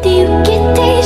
Do you get it?